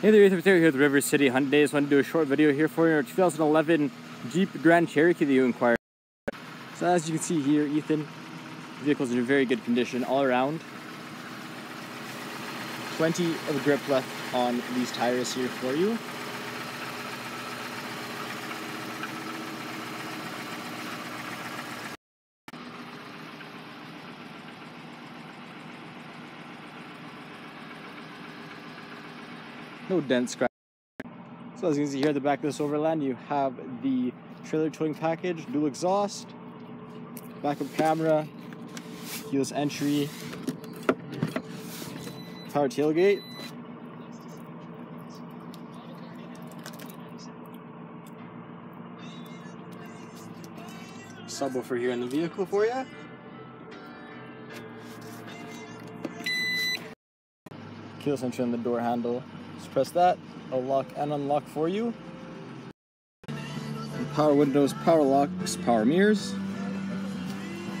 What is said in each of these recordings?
Hey there, Ethan here the River City Hyundai. Just wanted to do a short video here for your 2011 Jeep Grand Cherokee that you inquired. So as you can see here, Ethan, the vehicle's in very good condition all around. Plenty of grip left on these tires here for you. No dent. So as you can see here at the back of this Overland, you have the trailer towing package, dual exhaust, backup camera, keyless entry, power tailgate. Subwoofer here in the vehicle for you. Keyless entry on the door handle. Just press that, it'll lock and unlock for you. Power windows, power locks, power mirrors.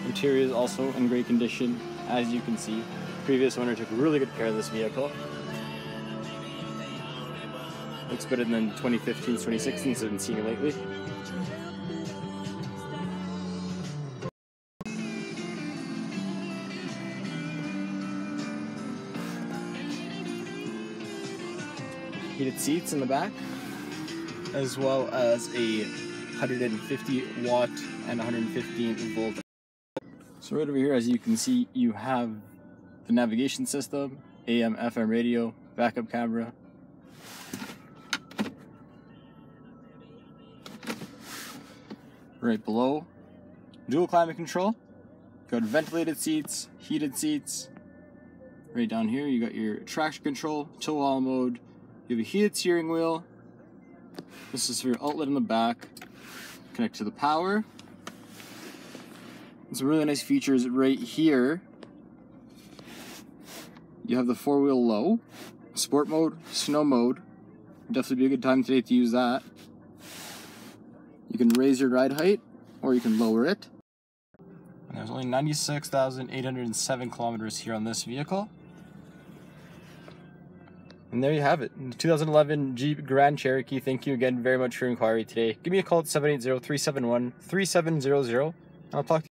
Interior is also in great condition, as you can see. Previous owner took really good care of this vehicle. Looks better than 2015s, 2016s I've been seeing lately. Heated seats in the back, as well as a 150 watt and 115 volt. So right over here, as you can see, you have the navigation system, AM, FM radio, backup camera. Right below, dual climate control, got ventilated seats, heated seats. Right down here, you got your traction control, tow all mode, you have a heated steering wheel. This is for your outlet in the back. Connect to the power. Some really nice features right here. You have the four-wheel low, sport mode, snow mode. Definitely be a good time today to use that. You can raise your ride height, or you can lower it. And there's only 96,807 kilometers here on this vehicle. And there you have it. 2011 Jeep Grand Cherokee. Thank you again very much for your inquiry today. Give me a call at 780 371 3700 and I'll talk to you.